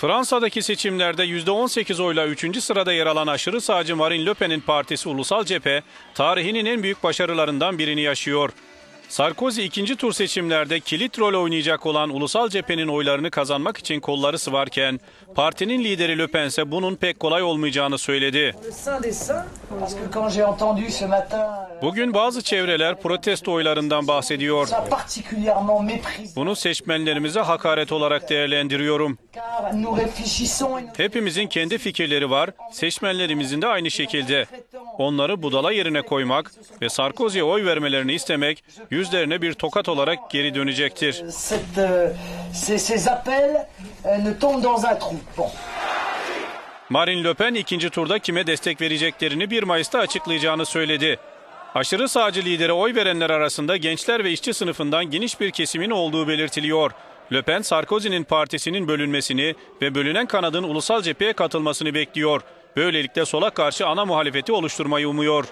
Fransa'daki seçimlerde %18 oyla 3. sırada yer alan aşırı sağcı Marine Le Pen'in partisi Ulusal Cephe, tarihinin en büyük başarılarından birini yaşıyor. Sarkozy ikinci tur seçimlerde kilit rol oynayacak olan Ulusal Cephe'nin oylarını kazanmak için kolları sıvarken, partinin lideri Le Pen ise bunun pek kolay olmayacağını söyledi. Euh, Bugün bazı çevreler protesto oylarından bahsediyor. Bunu seçmenlerimize hakaret olarak değerlendiriyorum. Hepimizin kendi fikirleri var, seçmenlerimizin de aynı şekilde. Onları budala yerine koymak ve Sarkozy'ye oy vermelerini istemek yüzlerine bir tokat olarak geri dönecektir. euh, euh. Bon. Marine Le Pen ikinci turda kime destek vereceklerini 1 Mayıs'ta açıklayacağını söyledi. Aşırı sağcı lidere oy verenler arasında gençler ve işçi sınıfından geniş bir kesimin olduğu belirtiliyor. Le Pen, Sarkozy'nin partisinin bölünmesini ve bölünen kanadın ulusal cepheye katılmasını bekliyor. Böylelikle sola karşı ana muhalefeti oluşturmayı umuyor.